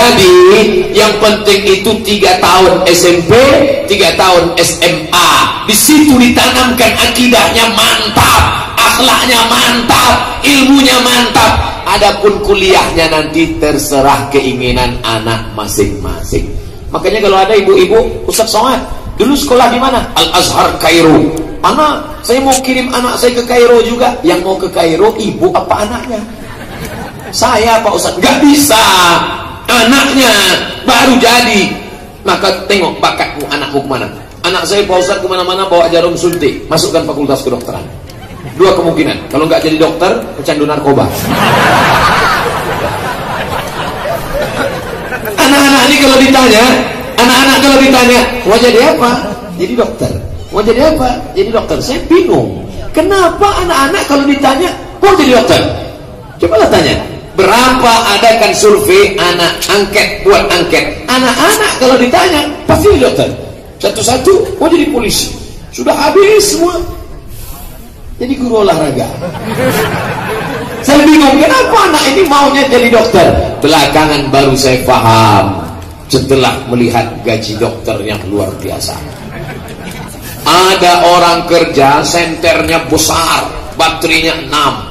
Jadi yang penting itu tiga tahun SMP, tiga tahun SMA. Di situ ditanamkan akidahnya mantap, akhlaknya mantap, ilmunya mantap. Adapun kuliahnya nanti terserah keinginan anak masing-masing. Makanya kalau ada ibu-ibu, Ustaz Somad, dulu sekolah di mana? Al Azhar Kairo. Anak, saya mau kirim anak saya ke Kairo juga. Yang mau ke Kairo, ibu apa anaknya? Saya Pak Ustaz, nggak bisa anaknya baru jadi. Maka tengok bakatmu anakmu ke mana? Anak saya Pak Ustaz ke mana-mana bawa jarum suntik. Masukkan fakultas kedokteran. Dua kemungkinan. Kalau nggak jadi dokter pecandu narkoba. Anak-anak ini kalau ditanya anak-anak kalau ditanya mau jadi apa? Jadi dokter. Mau jadi apa? Jadi dokter. Saya bingung. Kenapa anak-anak kalau ditanya mau jadi dokter? Coba tanya Berapa adakan survei anak angket buat angket? Anak-anak kalau ditanya pasti dokter. Satu-satu mau jadi polisi. Sudah habis semua. Jadi guru olahraga. Saya bingung kenapa anak ini maunya jadi dokter. Belakangan baru saya paham setelah melihat gaji dokter yang luar biasa. Ada orang kerja senternya besar, baterainya 6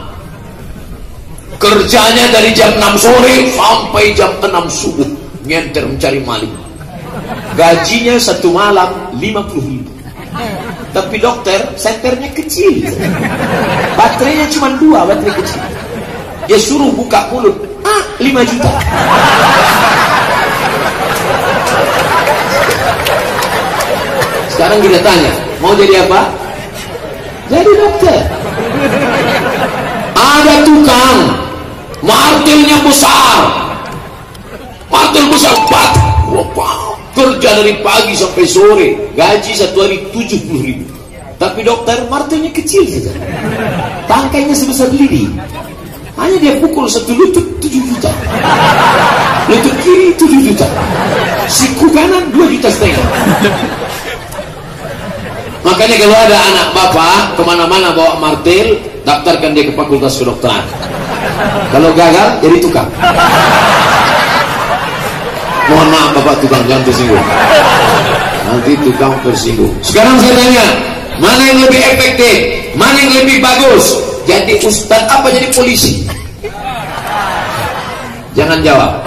kerjanya dari jam 6 sore sampai jam 6 subuh. Nyenter mencari maling. Gajinya satu malam 50 ribu. Tapi dokter senternya kecil. Baterainya cuma dua baterai kecil. Dia suruh buka mulut. Ah 5 juta. Sekarang kita tanya mau jadi apa? Jadi dokter. Ada tukang martilnya besar. Martil besar bat wow, kerja dari pagi sampai sore. Gaji satu hari tujuh puluh ribu. Tapi dokter martilnya kecil saja. Tangkainya sebesar lidi. Hanya dia pukul satu lutut tujuh juta. Lutut kiri tujuh juta. Siku kanan dua juta setengah. Makanya kalau ada anak bapak ke mana-mana bawa martil daftarkan dia ke fakultas kedokteran kalau gagal jadi tukang. Mohon maaf bapak tukang jangan tersinggung. Nanti tukang tersinggung. Sekarang saya tanya mana yang lebih efektif? Mana yang lebih bagus? Jadi ustaz apa? Jadi polisi? Jangan jawab.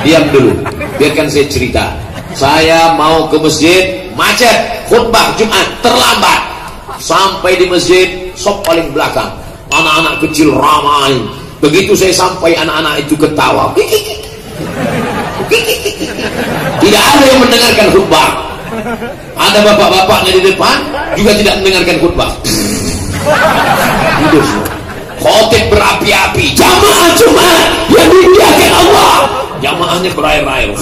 Diam dulu. Biarkan saya cerita. Saya mau ke masjid macet khutbah Jumat terlambat. Sampai di masjid sok paling belakang. Anak-anak kecil ramai begitu saya sampai anak-anak itu ketawa. Tidak ada yang mendengarkan khutbah. Ada bapak-bapaknya di depan juga tidak mendengarkan khutbah. Itu khotib berapi-api. Jamaah cuma yang dimuliakan Allah. Jamaahnya berair-air.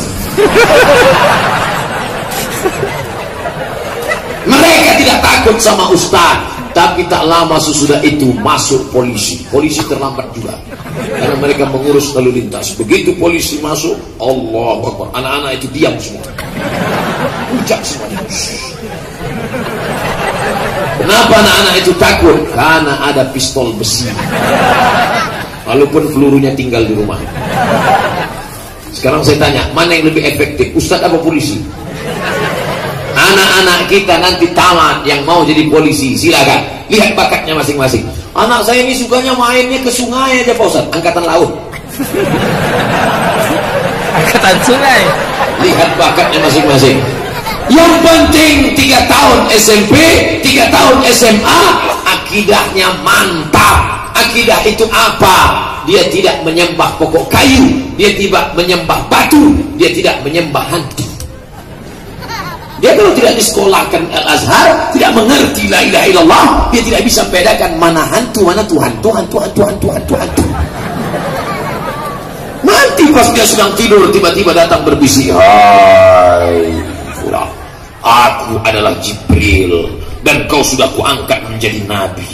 Mereka tidak takut sama ustaz tapi tak lama sesudah itu masuk polisi. Polisi terlambat juga. Karena mereka mengurus lalu lintas. Begitu polisi masuk Allah Akbar. Anak-anak itu diam semua. Puncak semuanya. Kenapa anak-anak itu takut? Karena ada pistol besi. Walaupun pelurunya tinggal di rumah. Sekarang saya tanya mana yang lebih efektif? Ustadz apa polisi anak-anak kita nanti tamat yang mau jadi polisi. Silakan. Lihat bakatnya masing-masing. Anak saya ini sukanya mainnya ke sungai aja Pak Ustaz. Angkatan laut. Angkatan sungai? Lihat bakatnya masing-masing. Yang penting tiga tahun SMP tiga tahun SMA akidahnya mantap. Akidah itu apa? Dia tidak menyembah pokok kayu dia tidak menyembah batu dia tidak menyembah hantu dia kalau tidak disekolahkan Al-Azhar, tidak mengerti la ilaha illallah, dia tidak bisa bedakan mana hantu, mana Tuhan. Tuhan, Tuhan, Tuhan, Tuhan, Tuhan. Nanti pas dia sedang tidur, tiba-tiba datang berbisik. Hai, Fulah, aku adalah Jibril, dan kau sudah kuangkat menjadi Nabi.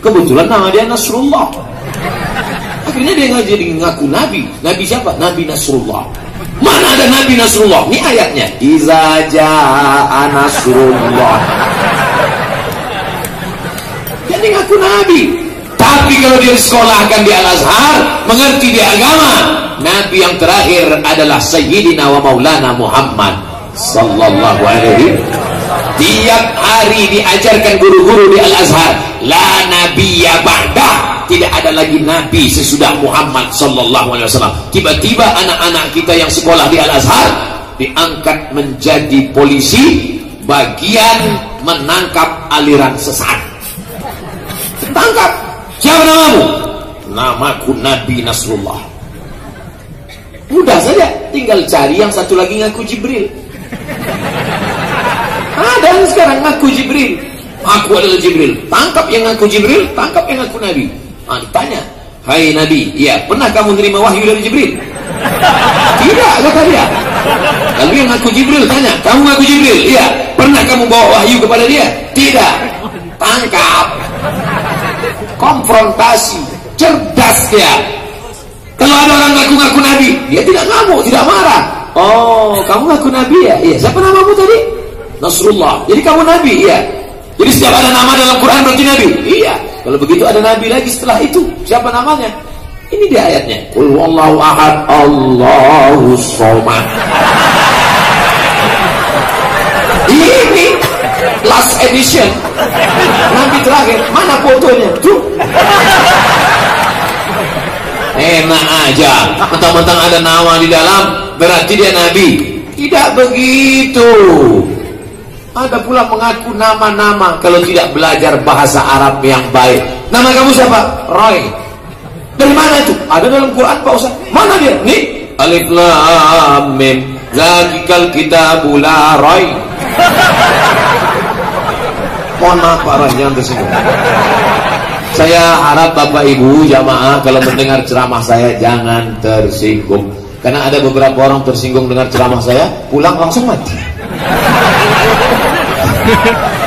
Kebetulan nama dia Nasrullah. Akhirnya dia nggak jadi ngaku Nabi. Nabi siapa? Nabi Nasrullah. Mana ada Nabi Nasrullah? Ini ayatnya. Iza ja'a Nasrullah. Jadi ngaku Nabi. tapi kalau dia disekolahkan di Al-Azhar mengerti di agama Nabi yang terakhir adalah Sayyidina wa Maulana Muhammad sallallahu alaihi tiap hari diajarkan guru-guru di Al-Azhar la nabiyya ba'dah tidak ada lagi nabi sesudah Muhammad sallallahu alaihi wasallam. Tiba-tiba anak-anak kita yang sekolah di Al-Azhar diangkat menjadi polisi bagian menangkap aliran sesat. Tangkap siapa namamu? Namaku Nabi Nasrullah. Mudah saja tinggal cari yang satu lagi ngaku Jibril. Ada sekarang ngaku Jibril. Aku adalah Jibril. Tangkap yang ngaku Jibril tangkap yang ngaku Nabi ah, ditanya hai Nabi iya pernah kamu menerima wahyu dari Jibril? Tidak kata dia. Lalu yang ngaku Jibril tanya kamu ngaku Jibril? Iya. Pernah kamu bawa wahyu kepada dia? Tidak. Tangkap. Konfrontasi. Cerdas dia. Kalau ada orang ngaku-ngaku Nabi. Dia tidak ngamuk tidak marah. Oh kamu ngaku Nabi ya? Iya. Siapa namamu tadi? Nasrullah. Jadi kamu Nabi? Iya. Jadi setiap ada nama dalam Quran berarti Nabi? Iya kalau begitu ada Nabi lagi setelah itu. Siapa namanya? Ini dia ayatnya. Qul wallahu ahad Allahu somad ini last edition. Nabi terakhir. Mana fotonya? Tuh. Enak aja. Mentang-mentang ada nama di dalam berarti dia Nabi. Tidak begitu ada pula mengaku nama-nama. Kalau tidak belajar bahasa Arab yang baik. Nama kamu siapa? Roy. Dari mana itu? ada dalam Quran Pak Ustaz. Mana dia? nih. Alif Lam Mim. Zakikal kitabul Roy. Mohon maaf Pak Roy. Jangan tersinggung. Saya harap Bapak Ibu jamaah kalau mendengar ceramah saya jangan tersinggung. Karena ada beberapa orang tersinggung dengar ceramah saya pulang langsung mati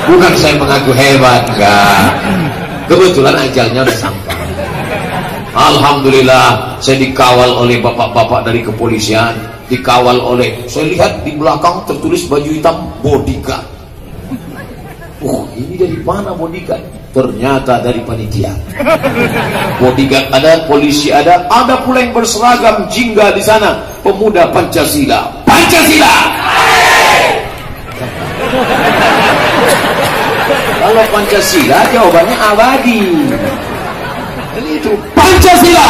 bukan saya mengaku hebat enggak. Kebetulan ajalnya udah sampai. Alhamdulillah saya dikawal oleh bapak-bapak dari kepolisian. Dikawal oleh saya lihat di belakang tertulis baju hitam bodyguard. Oh ini dari mana bodyguard? Ternyata dari panitia. Bodyguard ada polisi ada ada pula yang berseragam jingga di sana. Pemuda Pancasila. Pancasila kalau Pancasila jawabannya abadi Jadi itu Pancasila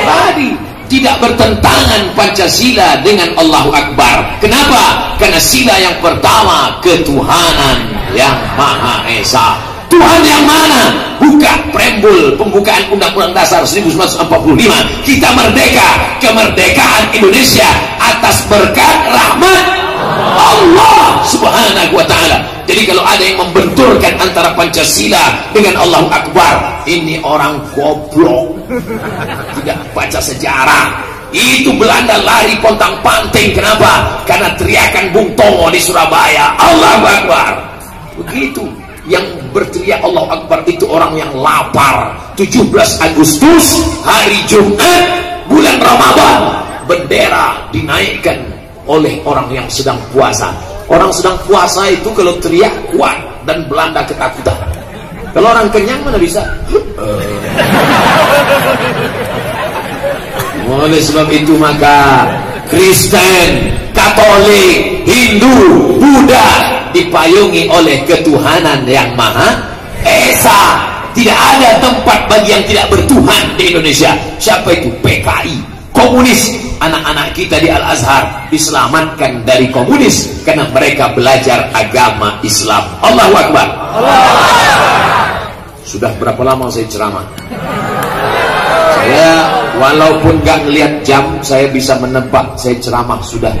abadi tidak bertentangan Pancasila dengan Allahu Akbar kenapa? karena sila yang pertama ketuhanan yang Maha Esa Tuhan yang mana? Buka preambul pembukaan Undang-Undang Dasar 1945. Kita merdeka, kemerdekaan Indonesia atas berkat rahmat Allah Subhanahu wa taala. Jadi kalau ada yang membenturkan antara Pancasila dengan Allahu Akbar, ini orang goblok. Tidak baca sejarah. Itu Belanda lari pontang panting kenapa? Karena teriakan Bung Tomo di Surabaya, Allahu Akbar. Begitu yang berteriak Allah Akbar itu orang yang lapar 17 Agustus hari Jumat bulan Ramadan bendera dinaikkan oleh orang yang sedang puasa. Orang sedang puasa itu kalau teriak kuat dan Belanda ketakutan. Kalau orang kenyang mana bisa? Oleh sebab itu maka Kristen, Katolik, Hindu, Buddha dipayungi oleh ketuhanan yang maha Esa. Tidak ada tempat bagi yang tidak bertuhan di Indonesia. Siapa itu? PKI komunis anak-anak kita di Al-Azhar diselamatkan dari komunis karena mereka belajar agama Islam Allahu Akbar sudah berapa lama saya ceramah saya walaupun gak ngelihat jam saya bisa menebak saya ceramah sudah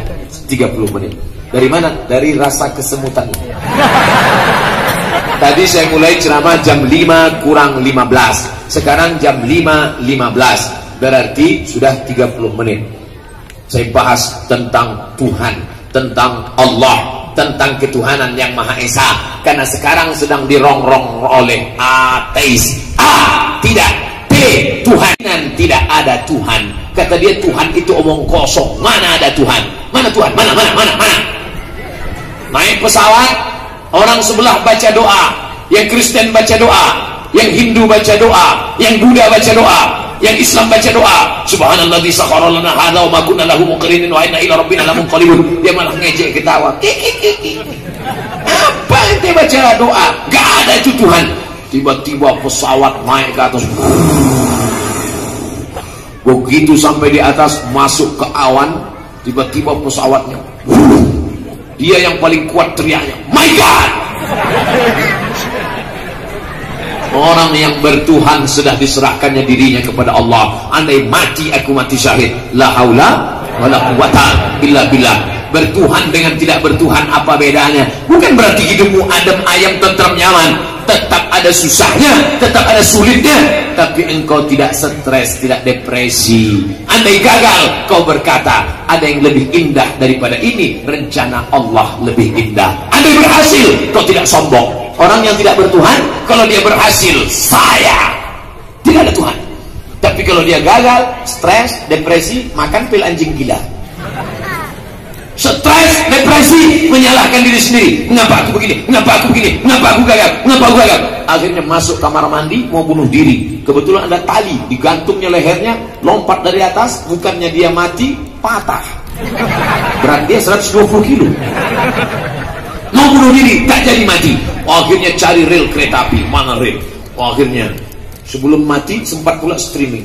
30 menit dari mana? Dari rasa kesemutan. Tadi saya mulai ceramah jam 5 kurang 15. Sekarang jam 5.15. Berarti sudah 30 menit. Saya bahas tentang Tuhan, tentang Allah, tentang ketuhanan yang Maha Esa. Karena sekarang sedang dirongrong oleh ateis. A, tidak. B, Tuhan tidak ada Tuhan. Kata dia Tuhan itu omong kosong. Mana ada Tuhan? Mana Tuhan? Mana, mana, mana, mana? naik pesawat orang sebelah baca doa yang Kristen baca doa yang Hindu baca doa yang Buddha baca doa yang Islam baca doa subhanalladzi sakhara lana hadza wa ma kunna lahu muqrinin wa inna ila rabbina lamunqalibun. Dia malah ngejek ketawa apa ente baca doa? Gak ada itu Tuhan tiba-tiba pesawat naik ke atas. Begitu sampai di atas masuk ke awan tiba-tiba pesawatnya. Dia yang paling kuat teriaknya my god orang yang bertuhan sudah diserahkannya dirinya kepada Allah. Andai mati aku mati syahid. La haula wala quwata illa billah. Bertuhan dengan tidak bertuhan apa bedanya? Bukan berarti hidupmu adem ayam tentram nyaman. Tetap ada susahnya, tetap ada sulitnya, tapi engkau tidak stres, tidak depresi. Andai gagal, kau berkata, ada yang lebih indah daripada ini, rencana Allah lebih indah. Andai berhasil, kau tidak sombong. Orang yang tidak bertuhan, kalau dia berhasil, saya tidak ada Tuhan. Tapi kalau dia gagal, stres, depresi, makan pil anjing gila stres, depresi, menyalahkan diri sendiri. Mengapa aku begini? Mengapa aku begini? Mengapa aku gagal? Mengapa aku gagal? Akhirnya masuk kamar mandi mau bunuh diri. Kebetulan ada tali digantungnya lehernya, lompat dari atas, bukannya dia mati, patah. Berat dia 120 kilo. Bunuh diri, tak jadi mati. Akhirnya cari rel kereta api, mana rel? Akhirnya sebelum mati sempat pula streaming.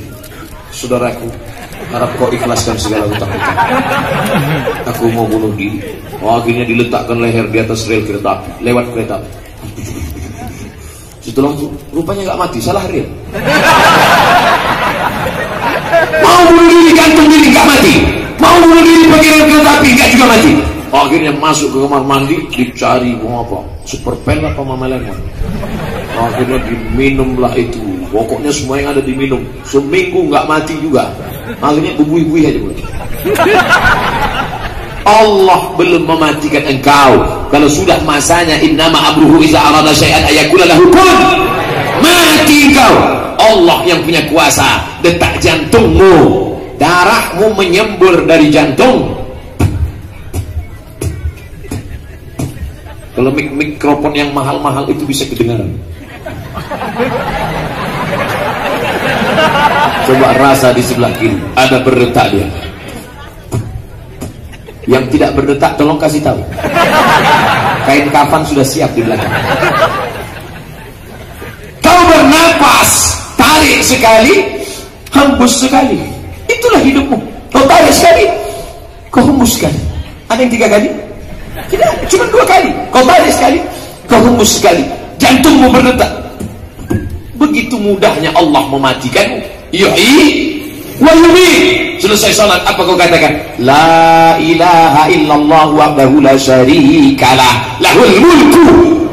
Saudaraku, harap kau ikhlaskan segala hutang-hutang aku mau bunuh diri. Akhirnya diletakkan leher di atas rel kereta api. Lewat kereta api. Setelah itu rupanya gak mati. Salah rel. Mau bunuh diri gantung diri gak mati. Mau bunuh diri pakai rel kereta api gak juga mati akhirnya masuk ke kamar mandi dicari mau apa? Super pel apa mama lemon oh, akhirnya diminumlah itu. Pokoknya semua yang ada diminum. Seminggu nggak mati juga. Akhirnya bubui-bubui aja Allah belum mematikan engkau. Kalau sudah masanya innama abruhu iza arada syai'an ayakula lahu kun. Mati engkau. Allah yang punya kuasa detak jantungmu. Darahmu menyembur dari jantung kalau mik mikrofon yang mahal-mahal itu bisa kedengaran Coba rasa di sebelah kiri, ada berdetak dia. Yang tidak berdetak tolong kasih tahu. Kain kafan sudah siap di belakang. Kau bernapas, tarik sekali, hembus sekali. Itulah hidupmu. Kau tarik sekali, kau hembus sekali. Ada yang tiga kali? Tidak, cuma dua kali. Kau tarik sekali, kau hembus sekali. Jantungmu berdetak. Begitu mudahnya Allah mematikanmu. Yuhyi wa yumiit selesai salat apa kau katakan? La ilaha illallah wahdahu la syarikalah lahul mulku.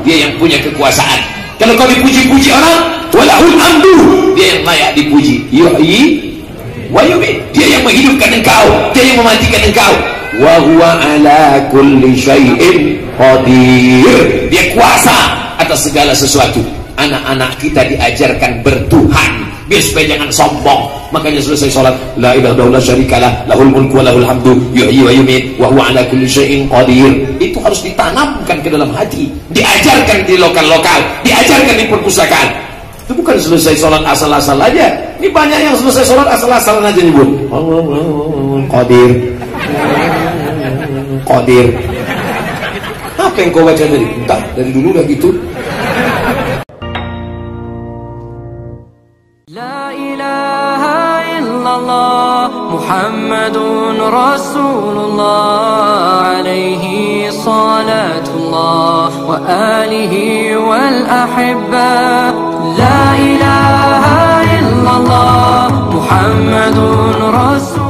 Dia yang punya kekuasaan. Kalau kau dipuji-puji orang walahul hamdu dia yang layak dipuji. Yuhyi wa yumiit dia yang menghidupkan engkau. Dia yang mematikan engkau wa huwa ala kulli syai'in qadir. Dia kuasa atas segala sesuatu. Anak-anak kita diajarkan bertuhan. Biar supaya jangan sombong. Makanya selesai sholat la ilaha illallah syarikalah lahul mulku wa lahul hamdu yuhyi wa yumiit wa huwa ala kulli syai'in qadir. Itu harus ditanamkan ke dalam hati. Diajarkan di lokal-lokal. Diajarkan di perpustakaan. Itu bukan selesai sholat asal-asal aja. Ini banyak yang selesai sholat asal-asalan aja nyebut qadir Qadir apa yang kau baca tadi? entah dari dulu dah gitu La ilaha illallah Muhammadun Rasulullah alaihi salatullah wa alihi wal ahibba La ilaha illallah Muhammadun Rasulullah